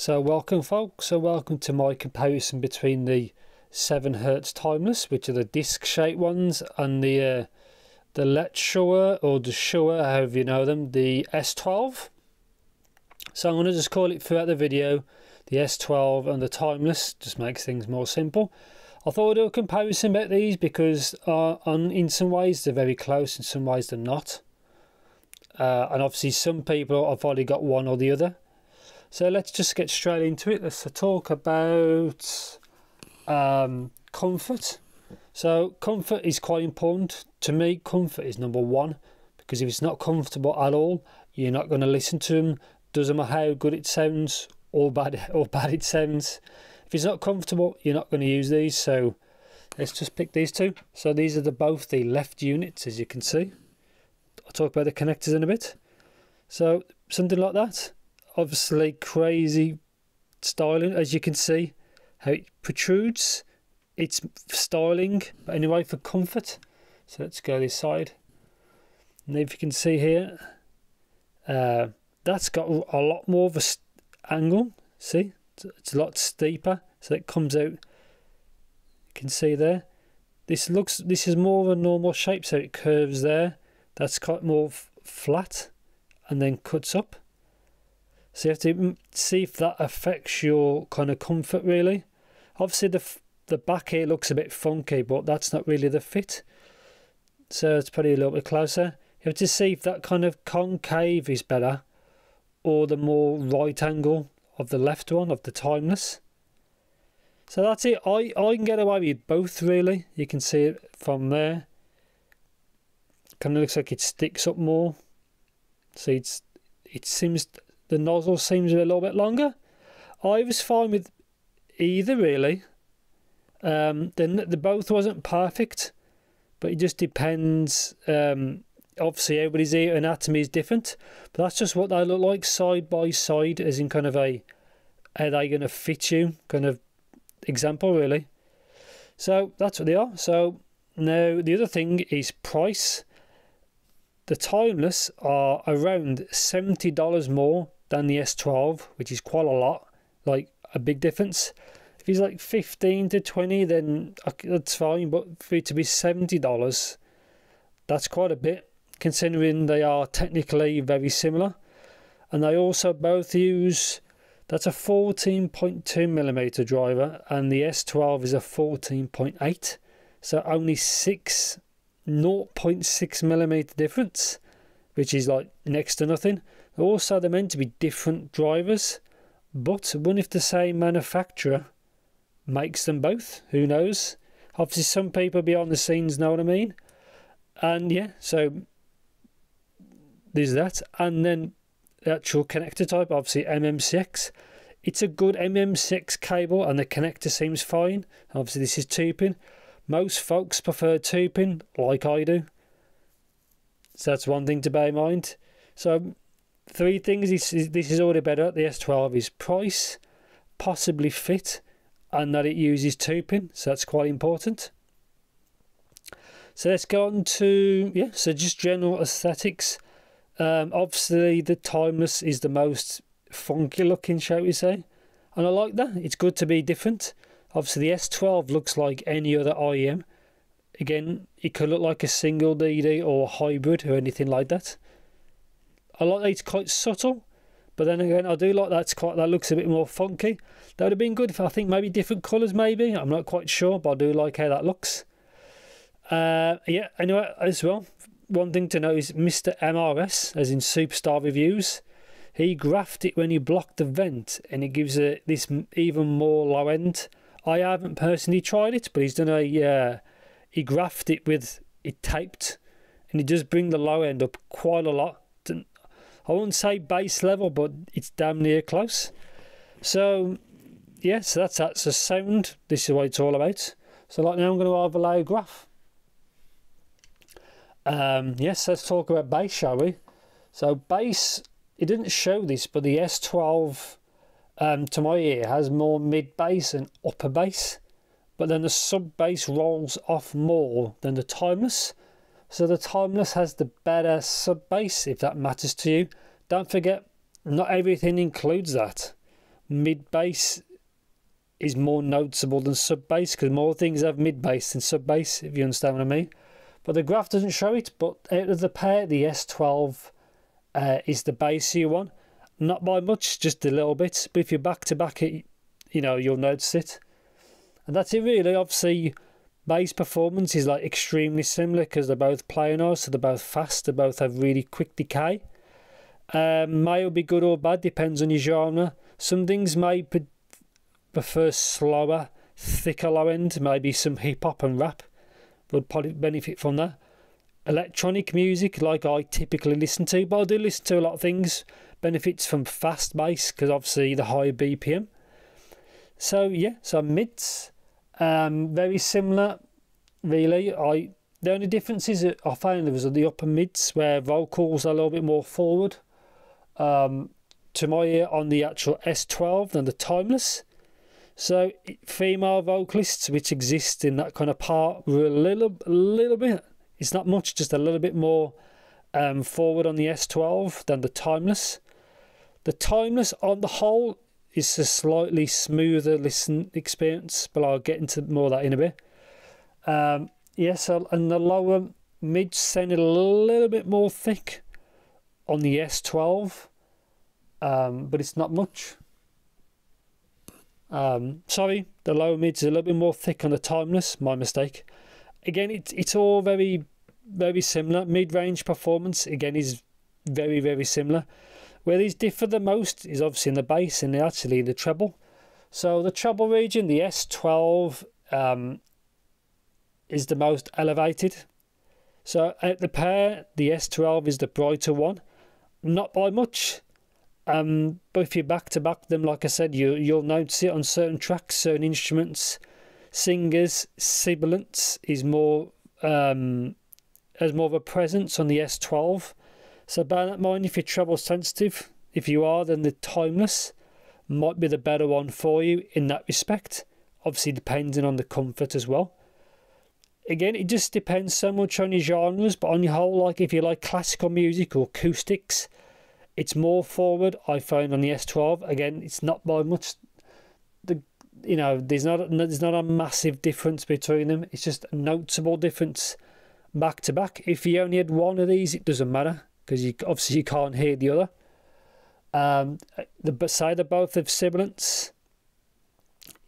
So welcome folks, so welcome to my comparison between the 7Hz Timeless, which are the disc shaped ones, and the uh, the Shuoer or the Shuoer, however you know them, the S12. So I'm going to just call it throughout the video the S12 and the Timeless, just makes things more simple. I thought I'd do a comparison about these because uh, on, in some ways they're very close, in some ways they're not. Uh, and obviously some people have already got one or the other. So let's just get straight into it. Let's talk about um, comfort. So comfort is quite important. To me, comfort is number one because if it's not comfortable at all, you're not going to listen to them. Doesn't matter how good it sounds or bad or bad it sounds. If it's not comfortable, you're not going to use these. So let's just pick these two. So these are the both the left units, as you can see. I'll talk about the connectors in a bit. So something like that obviously crazy styling as you can see how it protrudes. It's styling but anyway for comfort. So let's go this side. And if you can see here uh, that's got a lot more of a angle see? It's a lot steeper so it comes out. You can see there. This looks this is more of a normal shape so it curves there. That's quite more flat and then cuts up so you have to see if that affects your kind of comfort really. Obviously the the back here looks a bit funky, but that's not really the fit. So it's probably a little bit closer. You have to see if that kind of concave is better or the more right angle of the left one of the timeless. So that's it. I, I can get away with both really. You can see it from there. Kind of looks like it sticks up more. See, it's it seems the nozzle seems a little bit longer. I was fine with either really. Um, the, the both wasn't perfect, but it just depends. Um, obviously, everybody's anatomy is different, but that's just what they look like side by side, as in kind of a are they going to fit you kind of example, really. So that's what they are. So now the other thing is price. The timeless are around $70 more than the S12, which is quite a lot, like a big difference. If he's like 15 to 20, then that's fine, but for it to be $70, that's quite a bit, considering they are technically very similar. And they also both use that's a 14.2 millimeter driver, and the S12 is a 14.8, so only six 0.6 millimeter difference, which is like next to nothing. Also, they're meant to be different drivers, but what if the same manufacturer makes them both? Who knows? Obviously, some people behind the scenes know what I mean. And yeah, so there's that. And then the actual connector type, obviously MMCX. It's a good MMCX cable, and the connector seems fine. Obviously, this is two pin. Most folks prefer two pin, like I do. So that's one thing to bear in mind. So three things. This is, this is already better. The S12 is price, possibly fit, and that it uses two pin. So that's quite important. So let's go on to yeah. So just general aesthetics. Um, obviously, the timeless is the most funky looking, shall we say? And I like that. It's good to be different. Obviously, the S12 looks like any other IEM. Again, it could look like a single DD or hybrid or anything like that. I like that it's quite subtle, but then again, I do like that quite that looks a bit more funky. That would have been good if I think maybe different colours, maybe. I'm not quite sure, but I do like how that looks. Uh, yeah, anyway, as well, one thing to know is Mr. MRS, as in Superstar Reviews, he graphed it when he blocked the vent and it gives a, this even more low end. I haven't personally tried it, but he's done a, uh, he graphed it with, it taped, and it does bring the low end up quite a lot. I wouldn't say base level, but it's damn near close. So, yes, yeah, so that's that's a sound. This is what it's all about. So, like now, I'm going to overlay a graph. Um, yes, let's talk about bass, shall we? So, bass, it didn't show this, but the S12 um, to my ear has more mid bass and upper bass, but then the sub bass rolls off more than the timeless. So the Timeless has the better sub bass if that matters to you. Don't forget, not everything includes that. mid bass is more noticeable than sub bass because more things have mid bass than sub bass, if you understand what I mean. But the graph doesn't show it. But out of the pair, the S12 uh, is the bassier one. Not by much, just a little bit. But if you're back to back, it, you know, you'll notice it. And that's it really. Obviously, bass performance is like extremely similar because they're both planar, so they're both fast. They both have really quick decay. Um, may be good or bad, depends on your genre. Some things may prefer slower, thicker low end, maybe some hip hop and rap would probably benefit from that. Electronic music, like I typically listen to, but I do listen to a lot of things, benefits from fast bass because obviously the higher BPM. So yeah, so mids, um, very similar, really. I the only difference is I found there was the upper mids where vocals are a little bit more forward. Um, to my ear on the actual S12 than the Timeless. So female vocalists which exist in that kind of part were a little, a little bit. It's not much, just a little bit more um, forward on the S12 than the Timeless. The Timeless, on the whole, is a slightly smoother listen experience, but I'll get into more of that in a bit. Um, yes, and the lower mid sounded a little bit more thick on the S12, um, but it's not much. Um, sorry, the lower mids a little bit more thick on the timeless. My mistake. Again, it's it's all very very similar. Mid range performance again is very very similar. Where these differ the most is obviously in the bass and actually in the treble. So the treble region, the S12, um, is the most elevated. So at the pair, the S12 is the brighter one, not by much. Um, but if you back to back them, like I said, you you'll notice it on certain tracks, certain instruments, singers, sibilance is more um, has more of a presence on the S12. So bear that in mind if you're treble sensitive. If you are, then the timeless might be the better one for you in that respect. Obviously, depending on the comfort as well. Again, it just depends so much on your genres, but on your whole, like if you like classical music or acoustics, it's more forward. I found on the S12 again. It's not by much. The you know there's not there's not a massive difference between them. It's just a noticeable difference back to back. If you only had one of these, it doesn't matter because you obviously you can't hear the other. Um, the side of both of sibilance,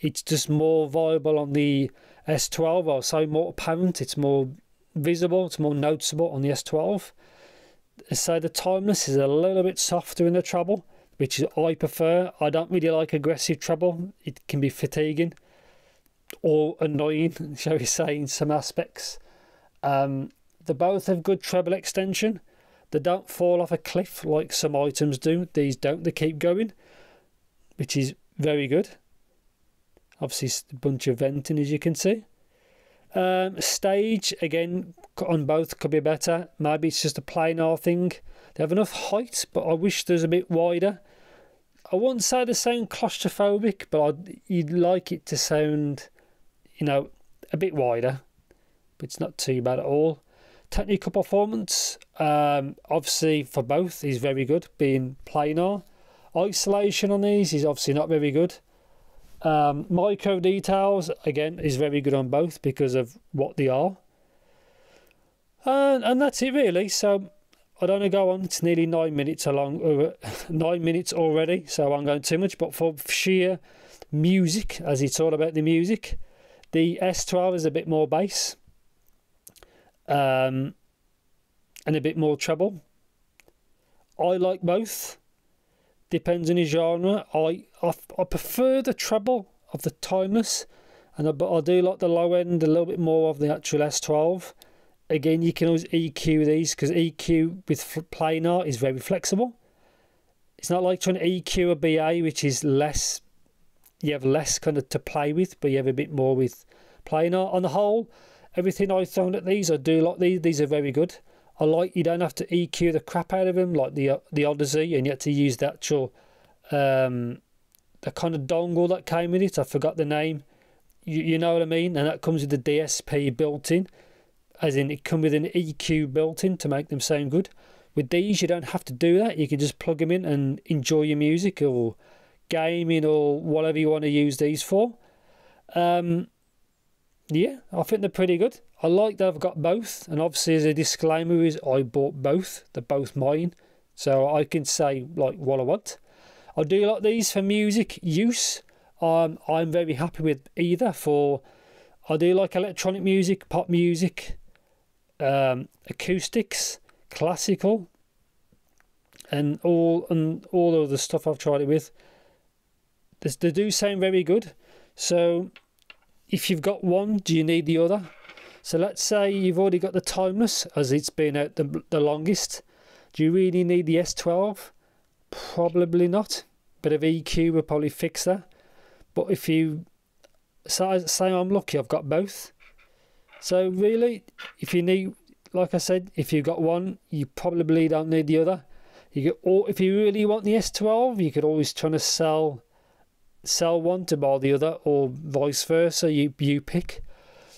it's just more viable on the S12 or so more apparent. It's more visible. It's more noticeable on the S12 so the timeless is a little bit softer in the treble, which I prefer. I don't really like aggressive treble. It can be fatiguing or annoying, shall we say, in some aspects. Um, they both have good treble extension. They don't fall off a cliff like some IEMs do. These don't. They keep going, which is very good. Obviously, a bunch of venting, as you can see. Um, stage again on both could be better. Maybe it's just a planar thing. They have enough height, but I wish there's a bit wider. I wouldn't say the sound claustrophobic, but I'd, you'd like it to sound, you know, a bit wider. But it's not too bad at all. Technical performance, um, obviously for both, he's very good, being planar. Isolation on these is obviously not very good. Um, micro details, again, is very good on both because of what they are. And, and that's it really. So I don't want to go on. It's nearly nine minutes along, nine minutes already. So I'm going too much. But for sheer music, as it's all about the music, the S12 is a bit more bass, um, and a bit more treble. I like both depends on the genre. I, I, I prefer the treble of the timeless, and I, but I do like the low end a little bit more of the actual S12. Again, you can always EQ these because EQ with planar is very flexible. It's not like trying to EQ a BA, which is less. You have less kind of to play with, but you have a bit more with planar. On the whole, everything I found at these, I do like these. These are very good. I like you don't have to EQ the crap out of them like the the Odyssey, and you have to use the actual um, the kind of dongle that came with it. I forgot the name. You you know what I mean? And that comes with the DSP built in, as in it comes with an EQ built in to make them sound good. With these, you don't have to do that. You can just plug them in and enjoy your music or gaming or whatever you want to use these for. Um, yeah, I think they're pretty good. I like that I've got both, and obviously as a disclaimer is I bought both. They're both mine, so I can say like what I want. I do like these for music use. Um, I'm very happy with either. For I do like electronic music, pop music, um, acoustics, classical, and all and all of the stuff I've tried it with. They, they do sound very good. So if you've got one, do you need the other? So let's say you've already got the timeless as it's been out the, the longest. Do you really need the S12? Probably not. Bit of EQ will probably fix that. But if you say, say I'm lucky, I've got both. So really, if you need, like I said, if you've got one, you probably don't need the other. You get, or if you really want the S12, you could always try to sell sell one to buy the other, or vice versa. You you pick.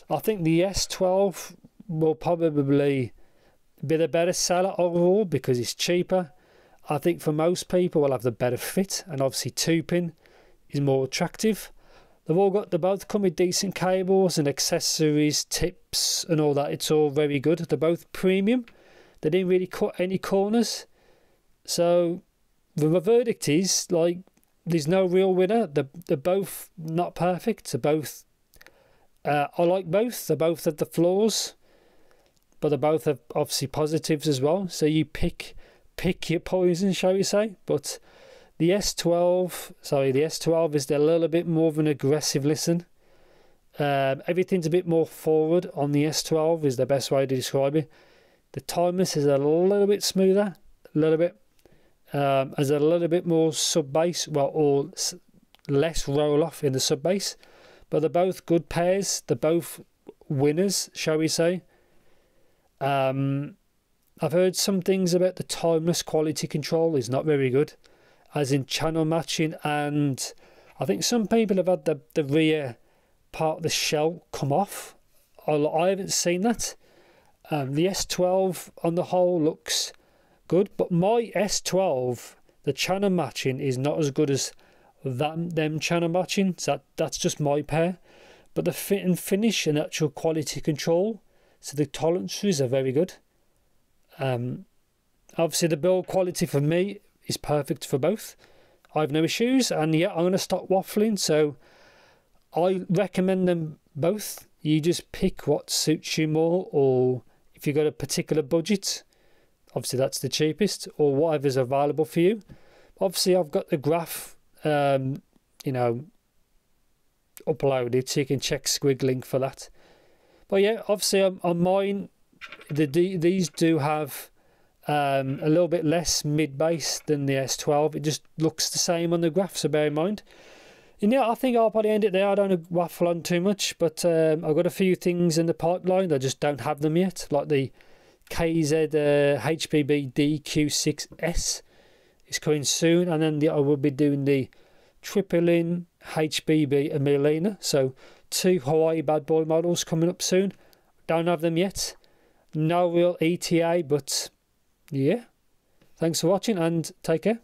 I think the S12 will probably be the better seller overall because it's cheaper. I think for most people, will have the better fit, and obviously two pin is more attractive. They've all got they both come with decent cables and accessories, tips, and all that. It's all very good. They're both premium. They didn't really cut any corners. So the verdict is like there's no real winner. They're, they're both not perfect. They're both. Uh, I like both. They're both at the flaws, but they're both have obviously positives as well. So you pick pick your poison, shall we say? But the S12, sorry, the S12 is a little bit more of an aggressive listen. Um, everything's a bit more forward on the S12 is the best way to describe it. The timeless is a little bit smoother, a little bit um, as a little bit more sub bass, well, or less roll off in the sub bass. But they're both good pairs. They're both winners, shall we say. Um, I've heard some things about the timeless quality control is not very good, as in channel matching, and I think some people have had the, the rear part of the shell come off. I haven't seen that. Um, the S12 on the whole looks good. But my S12, the channel matching is not as good as that them channel matching. So that, that's just my pair. But the fit and finish and actual quality control, so the tolerances are very good. Um, obviously the build quality for me is perfect for both. I have no issues, and yeah, I'm going to stop waffling. So I recommend them both. You just pick what suits you more, or if you've got a particular budget, obviously that's the cheapest or whatever's available for you obviously I've got the graph um, you know uploaded so you can check squig.link for that but yeah obviously on, on mine the these do have um, a little bit less mid bass than the S12 it just looks the same on the graph so bear in mind and yeah, I think I'll probably end it there. I don't waffle on too much, but um, I've got a few things in the pipeline. I just don't have them yet, like the KZ uh, HBB DQ6S is coming soon, and then the, I will be doing the Tripowin HBB Amelina. So two Hawaii bad boy models coming up soon. Don't have them yet. No real ETA, but yeah. Thanks for watching and take care.